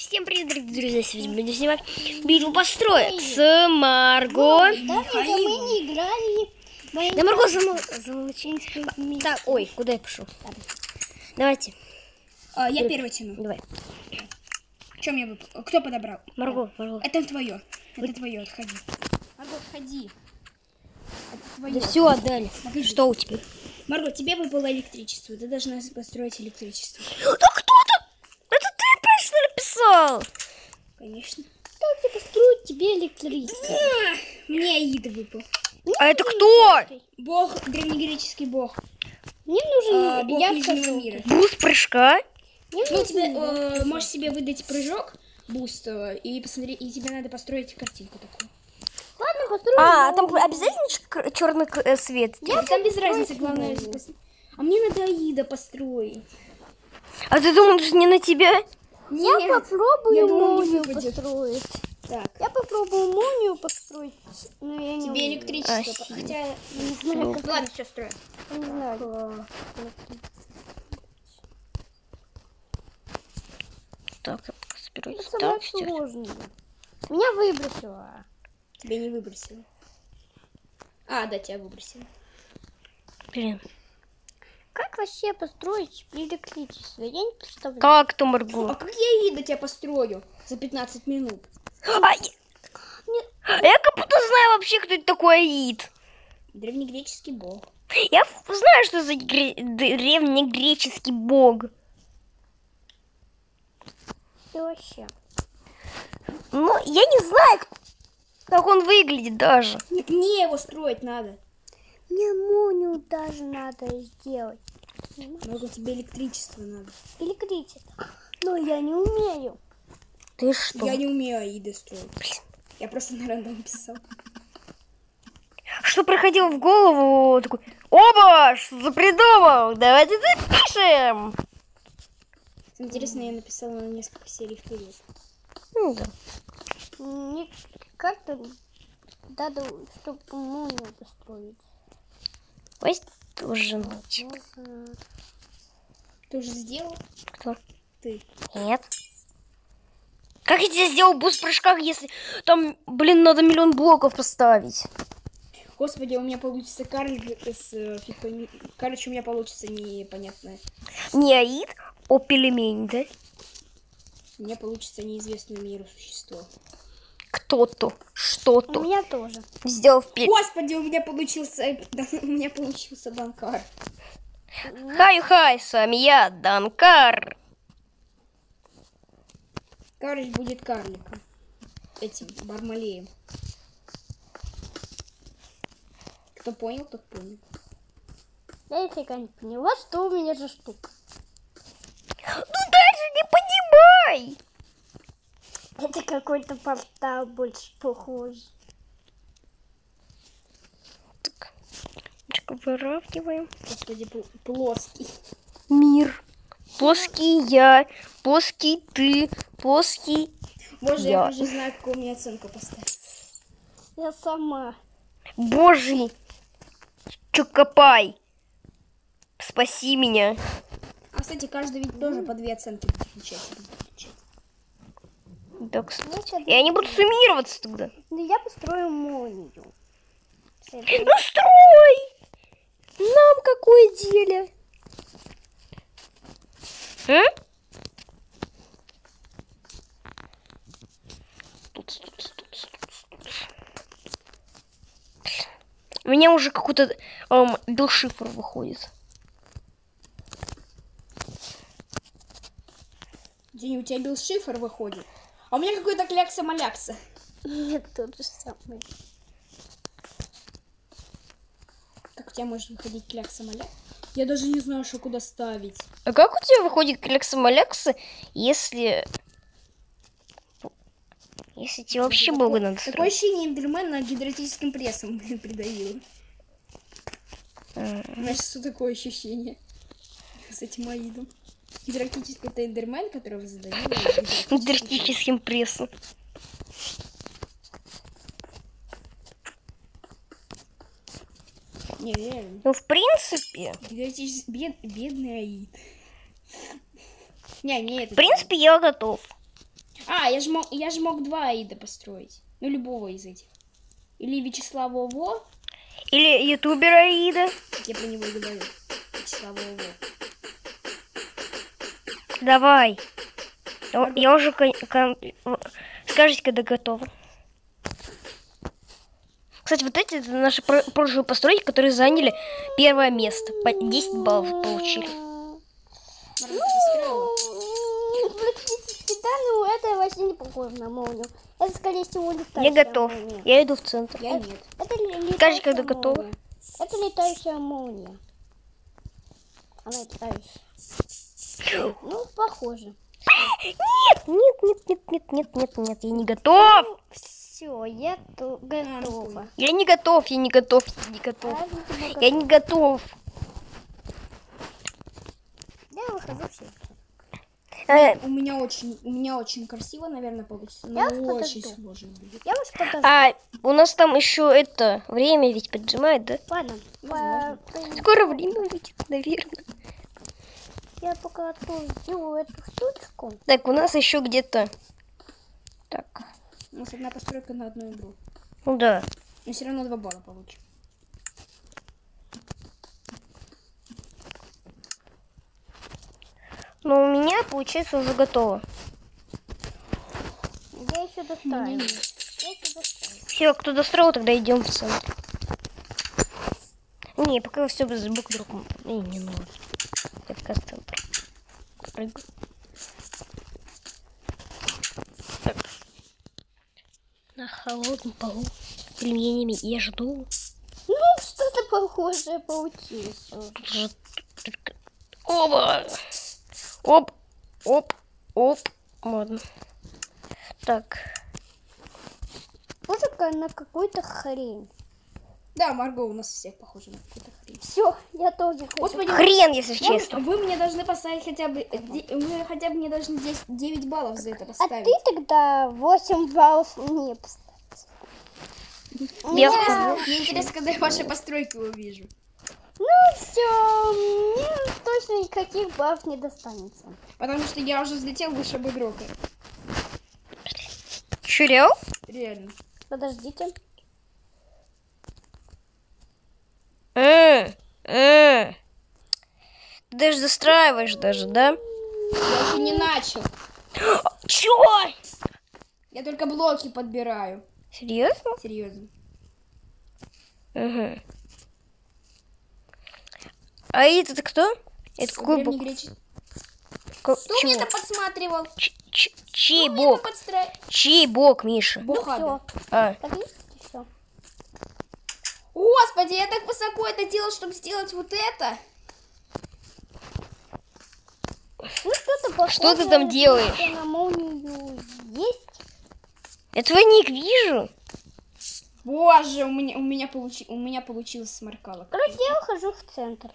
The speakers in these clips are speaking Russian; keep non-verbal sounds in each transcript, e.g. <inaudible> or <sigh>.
Всем привет, дорогие друзья! Сегодня будем снимать битву построек с Марго. Давненько мы не играли. Да, Марго, замол- замолчи. Так, ой, куда я пошел? Давайте, А, я первый тяну. давай. Чем я выпал? Кто подобрал? Марго, Марго. Это твое. Это твое, отходи. Марго, отходи. Это твое. Да все отдали. Что у тебя? Марго, тебе выпало электричество. Ты должна построить электричество. Да кто-то! Это ты опять писал? Конечно. Как тебе построить тебе электричество? А, Мне Аид выпал. А это кто? Бог, древнегреческий бог. Мне нужен... А, бог Нижнего мира. Буст прыжка. Ну, тебе, э, можешь себе выдать прыжок, буст, э, и посмотри, и тебе надо построить картинку такую. Ладно, построю. А, там обязательно черный цвет? Да там без разницы, главное. А мне надо Аида построить. А ты думаешь не на тебя? Нет, Я попробую я молнию построить. Так, Я попробую молнию построить, но я не тебе умею. электричество, А, хотя... Не знаю, как Ладно, все, строю. не знаю. Так, я пока соберусь. Это самое Так, все. сложное. Меня выбросило. Тебя не выбросило. А, да, тебя выбросило. Блин. Как вообще построить электричество? Я не представляю. Как то А Марго? как я Аида тебя построю за 15 минут? А, я... А я как будто знаю вообще, кто это такой Аид. Древнегреческий бог. Я знаю, что за гре- древнегреческий бог. И вообще. Но я не знаю, как он выглядит даже. Нет, мне его строить надо. Мне молнию даже надо сделать. Много тебе электричества надо. Электричество. Но я не умею. Ты что? Я не умею Аида строить. Я просто на рандом писал. Что приходило в голову? Такой, оба, что за придумал? Давайте запишем. Интересно, я написала на несколько серий вперед. Ну да. Мне как-то надо, чтобы молнию построить. Тоже ночь. Можно... Ты уже сделал? Кто? Ты. Нет. Как я тебе сделал буст в прыжках, если там, блин, надо миллион блоков поставить? Господи, у меня получится карлик с э, фигами. Короче, у меня получится непонятное. Не Аид, а пельмень, да? У меня получится неизвестное миру существо. Кто-то, У что-то меня тоже. сделал в пель... Господи, у меня получился... <laughs> у меня получился Данкар. Хай-хай, с вами я, Данкар. Карыч будет карликом. Этим, Бармалеем. Кто понял, тот понял. Я никогда не поняла, что у меня за штука. Ну даже не понимай. Это какой-то портал больше похож. Так, немножко выравниваем. Господи, пл- плоский. Мир. Плоский я, плоский ты, плоский... Боже, Я. я уже знаю, какую мне оценку поставить. Я сама. Божий Чукопай. Спаси меня. А, кстати, каждый ведь тоже по две оценки получает. Кстати. Значит, И они будут суммироваться тогда. ну, я построю молнию. Ну строй! Нам какое дело? Туц. У меня уже какой-то эм, билшифр выходит. День, у тебя бил шифр выходит. А у меня какой-то клякса-малякса. Нет, тот же самый. Как у тебя может выходить клякса-маляк? Я даже не знаю, что куда ставить. А как у тебя выходит Клекса Малекса, если... Если тебе вообще было надо Такое строить? ощущение Эндермен на гидратическим прессом, блин, придавил. М. Знаешь, что такое ощущение с этим аидом? Гидратический это Эндермен, которого задавил. Гидратическим прессом. Не, реально. Ну, в принципе. Бед... Бедный аид. Не, не в это. принципе, я готов. А, я же мог, я же мог два Аида построить. Ну, любого из этих. Или Вячеслава Во, Или ютубер Аида. я про него и говорю. Вячеслава Во. Давай. Я- уже... Скажите, когда готово. Кстати, вот эти это наши про- прошлые постройки, которые заняли первое место. По 10 баллов получили. Но это вообще не похоже на молнию. Это, скорее всего, летающая Я готов. молния. Я иду в центр. Я нет. Это ли- летающая Скажи, когда молния. Это летающая молния. Она летающая. Ну, похоже. Нет, нет, нет, нет, нет, нет, нет, нет, я не готов. Все, я то готова. Я не готов, я не готов, я не готов. Я не готов. Я выхожу все. Э, У меня очень, у меня очень красиво, наверное, получится. Но Я очень подожду. сложно будет. Я вас подожду. А у нас там еще это время ведь поджимает, да? Ладно. Возможно. по- Скоро время выйдет, наверное. Я пока сделаю эту штучку. Так, у нас еще где-то. Так, У нас одна постройка на одну игру. ну да. Но все равно два балла получим. Но у меня, получается, уже готово. Я еще достаю. Я еще достаю. Все, кто достроил, тогда идем в центр. Не, пока все без друг. Не, не нужно. Я пока Так. На холодном полу пельменями я жду. Ну, что-то похожее получилось. Тут же Оба! Оп, оп, оп. Ладно. Так. Музыка на какую-то хрень. Да, Марго у нас всех похожа на какую-то хрень. Все, я тоже хочу. Господи, Хрен, если вы- честно. вы мне должны поставить хотя бы... э, Вы хотя бы мне должны 10, 9 баллов за это А поставить. ты тогда 8 баллов мне поставь. Меня- вхожу. Мне интересно, когда я ваши постройки увижу. Ну все, мне точно никаких баллов не достанется. Потому что я уже взлетел выше об игрока. Чурел? Реально. Подождите. М, м. Ты даже застраиваешь даже, да? Я еще не начал. Чё? Я только блоки подбираю. Серьезно? Серьезно. Угу. А это кто? Это какой бог? Кто мне чего? это подсматривал? Ч- ч- чей Кто мне бог? подстра- Чей бог, Миша? Бог Ада. А, все. Господи, я так высоко это делал, чтобы сделать вот это. Ну похожее. Что ты там делаешь? что На молнию есть. я твой ник вижу. Боже, у меня, у меня, получи, у меня получилось сморкало. Короче, я ухожу в центр.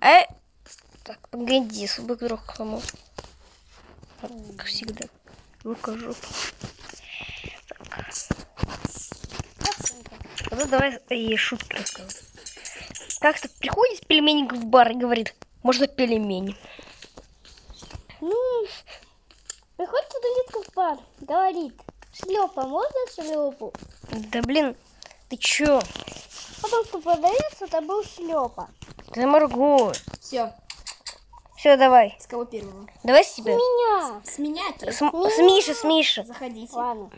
А... Так, погоди, свой друг хаму. Как всегда. Выкажу. Я в А то давай ей шутки рассказывай. Как-то приходит пельменник в бар и говорит, можно пельмени. Ну, приходит студентка в бар, говорит, шлепа, можно шлепу? Да блин, ты чё? Потом, что продавец, это был шлепа. Ты Марго. Все, Все, давай. с кого первого? Давай с тебя. Меня. С меня ты. С, с Миши, с Миши. Заходите. Ладно.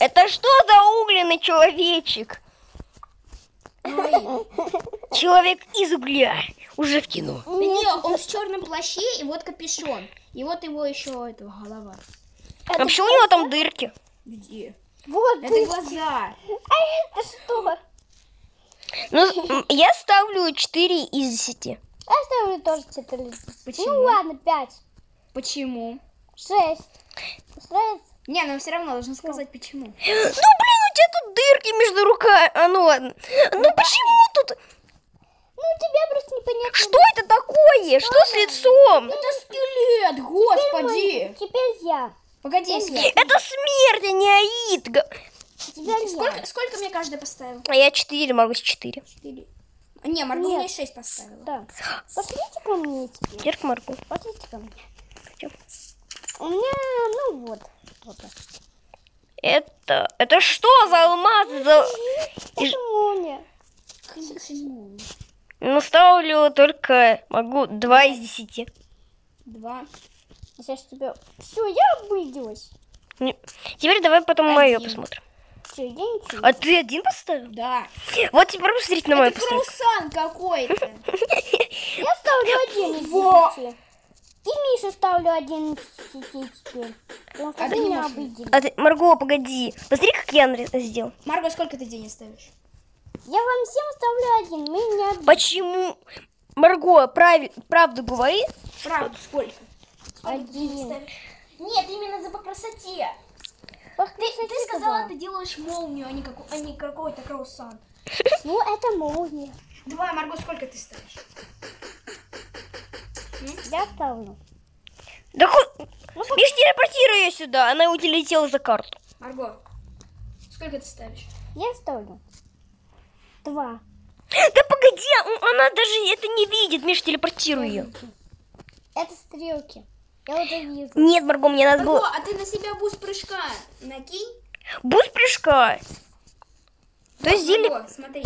Это что за угленный человечек? Ой. Человек из угля. Уже в кино. Да не, он в черном плаще, и вот капюшон. И вот его еще это, голова. А почему у него там дырки? Где? Вот Это ты. глаза. А это что? Ну, я ставлю 4 из 10. Я ставлю тоже 4 Почему? Ну ладно, 5, Почему? 6. Устраивает? Не, нам все равно должен сказать почему. <gasps> Ну, блин, у тебя тут дырки между руками. А, ну ладно. Ну, почему тут? Ну, тебе просто непонятно. Что это такое? Что с лицом? Это скелет, господи. Теперь я. Погоди, Свет. Это смерть, а не Аид. Теперь я. Сколько, сколько мне каждый поставил? А я 4, могу с 4. Четыре. Не, Марго Нет. мне шесть поставила. Да. Пошлите ко мне теперь. Теперь к Марку. Пошлите ко мне. Пойдем у меня, ну вот, вот. Это, это что за алмаз? За... И... Ну, ставлю только, могу, два из 10. 2. Сейчас тебя... Все, я обиделась. Не... Теперь давай потом мое посмотрим. Все, я ничего. А ты один поставил? Да. Вот теперь посмотрите на мое Это карусан какой-то. <laughs> Я ставлю один из 10. И Миша, ставлю 11 теперь. Потому а ты меня обидели. А ты, Марго, погоди. Посмотри, как я сделал. Марго, сколько ты денег ставишь? Я вам всем ставлю один. Мы не обидели. Почему? Марго, прав... правду говори. Правду сколько? сколько один. Нет, именно за по красоте. По ты, ты сказала, ты делаешь молнию, а не, как... а не какой-то кроссан. Ну, это молния. Давай, Марго, сколько ты ставишь? Я ставлю. Да ху... Миш, телепортируй ее сюда. Она улетела за карту. Марго, сколько ты ставишь? Я ставлю. Два. Да погоди, он- она даже это не видит. Миш, телепортируй ее. Это стрелки. Я уже вижу. Нет, Марго, мне надо Марго, было... а ты на себя буст прыжка накинь. Буст прыжка. То есть. Марго, смотри.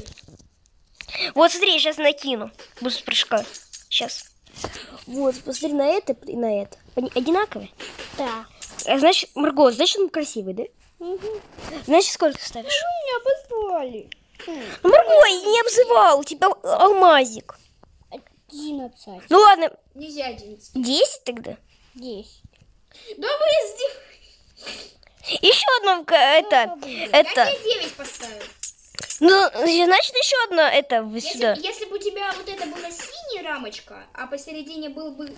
Вот смотри, я сейчас накину. Буст прыжка. Сейчас. Вот, посмотри на это и на это. Они одинаковые? Да. А значит, Марго, значит он красивый, да? Угу. Значит, сколько ставишь? Меня позвали. Ну, Марго, я не обзывал, у тебя алмазик. Одиннадцать. Ну ладно, Нельзя 11. 10 тогда. Десять. Да вы сделали. Еще одно, это. Я это, тебе 9 поставил. Ну, значит, еще одно, это, вы Если, сюда. если бы у тебя вот это была синяя рамочка, а посередине был бы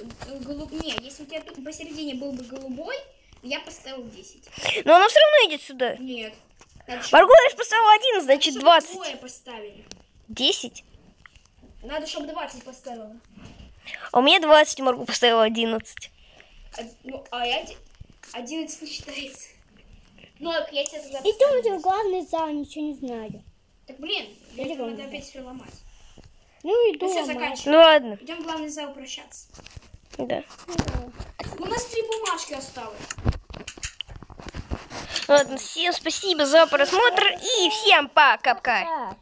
голубой... Не, если у тебя тут посередине был бы голубой, я поставил 10. Но она все равно идет сюда. Нет. Марго, я же поставила 1, значит, чтоб 20. двое поставили. 10. Надо, чтобы 20 поставила. А у меня 20, Марго поставила 11. А, ну, а я... де- 11 не считается. Ну, так я тебе тогда в главный зал, ничего не знаю. Так, блин, для Иди этого в надо опять все ломать. Ну, иду. Ну, все. Ну ладно, Идем в главный зал прощаться. да. У нас три бумажки осталось. Ладно, всем спасибо за просмотр и всем пока-пока.